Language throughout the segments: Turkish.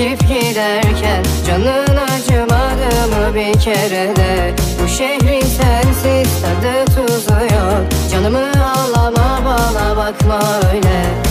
Çekip giderken canın acımadı mı bir kere de? Bu şehrin sensiz tadı tuzu yok. Canımı ağlama bana bakma öyle.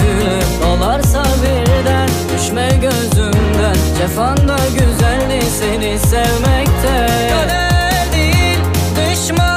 göğü Dolarsa birden düşme gözümden. Cefanda güzeldi seni sevmekte. Kader değil düşman